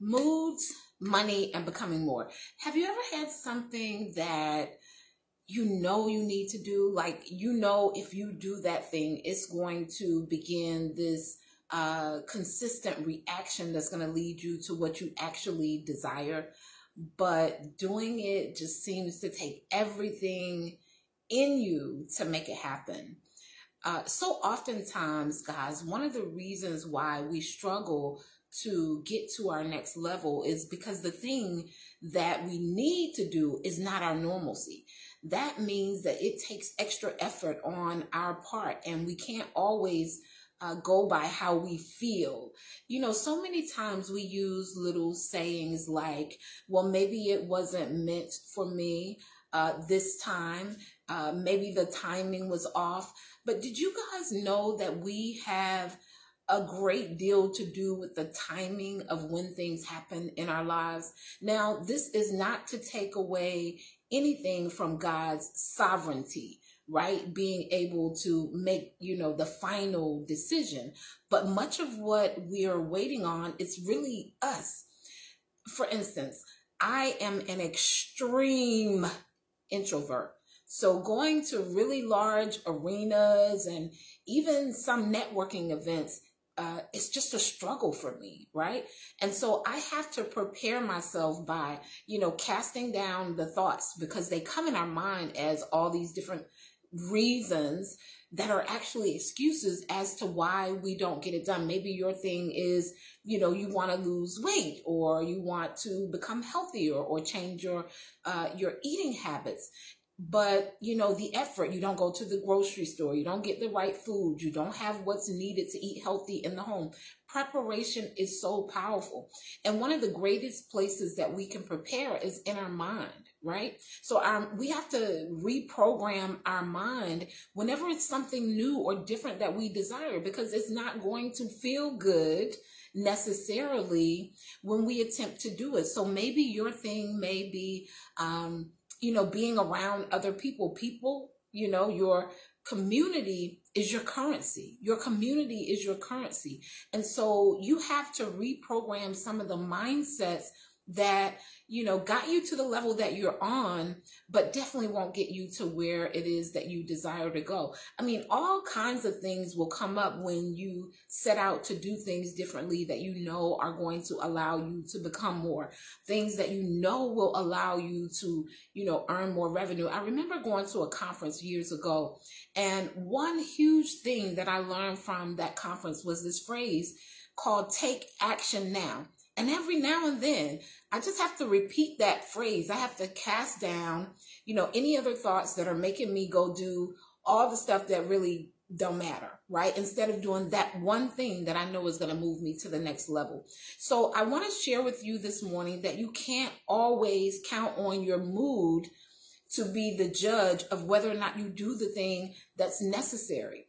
moods, money, and becoming more. Have you ever had something that you know you need to do? Like, you know, if you do that thing, it's going to begin this uh, consistent reaction that's going to lead you to what you actually desire. But doing it just seems to take everything in you to make it happen. Uh, so oftentimes, guys, one of the reasons why we struggle to get to our next level is because the thing that we need to do is not our normalcy. That means that it takes extra effort on our part and we can't always uh, go by how we feel. You know, so many times we use little sayings like, well, maybe it wasn't meant for me uh, this time. Uh, maybe the timing was off. But did you guys know that we have a great deal to do with the timing of when things happen in our lives. Now, this is not to take away anything from God's sovereignty, right? Being able to make, you know, the final decision. But much of what we are waiting on is really us. For instance, I am an extreme introvert. So going to really large arenas and even some networking events uh, it's just a struggle for me, right? And so I have to prepare myself by, you know, casting down the thoughts because they come in our mind as all these different reasons that are actually excuses as to why we don't get it done. Maybe your thing is, you know, you want to lose weight or you want to become healthier or change your uh, your eating habits but you know the effort you don't go to the grocery store you don't get the right food you don't have what's needed to eat healthy in the home. Preparation is so powerful. And one of the greatest places that we can prepare is in our mind right? So our, we have to reprogram our mind whenever it's something new or different that we desire because it's not going to feel good necessarily when we attempt to do it. So maybe your thing may be um, you know, being around other people. People, you know, your community is your currency. Your community is your currency. And so you have to reprogram some of the mindsets that you know, got you to the level that you're on, but definitely won't get you to where it is that you desire to go. I mean, all kinds of things will come up when you set out to do things differently that you know are going to allow you to become more, things that you know will allow you to, you know, earn more revenue. I remember going to a conference years ago, and one huge thing that I learned from that conference was this phrase called take action now. And every now and then, I just have to repeat that phrase. I have to cast down, you know, any other thoughts that are making me go do all the stuff that really don't matter, right? Instead of doing that one thing that I know is going to move me to the next level. So I want to share with you this morning that you can't always count on your mood to be the judge of whether or not you do the thing that's necessary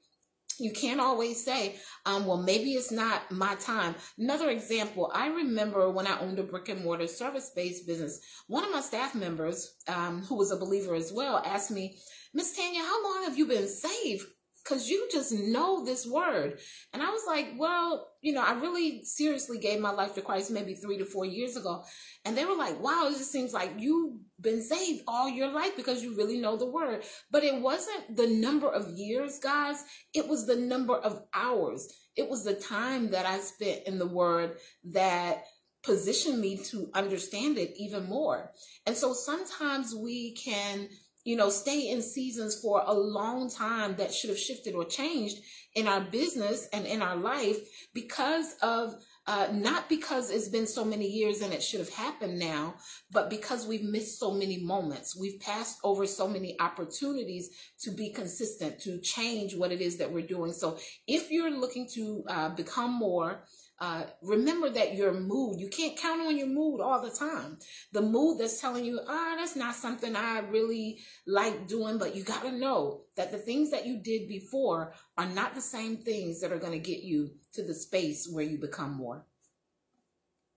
you can't always say, um, well, maybe it's not my time. Another example, I remember when I owned a brick and mortar service based business, one of my staff members, um, who was a believer as well, asked me, Miss Tanya, how long have you been saved? Because you just know this word. And I was like, well, you know, I really seriously gave my life to Christ maybe three to four years ago. And they were like, wow, it just seems like you've been saved all your life because you really know the word. But it wasn't the number of years, guys. It was the number of hours. It was the time that I spent in the word that positioned me to understand it even more. And so sometimes we can, you know, stay in seasons for a long time that should have shifted or changed in our business and in our life because of uh, not because it's been so many years and it should have happened now, but because we've missed so many moments. We've passed over so many opportunities to be consistent, to change what it is that we're doing. So if you're looking to uh, become more, uh, remember that your mood, you can't count on your mood all the time. The mood that's telling you, ah, that's not something I really like doing, but you got to know that the things that you did before are not the same things that are going to get you to the space where you become more.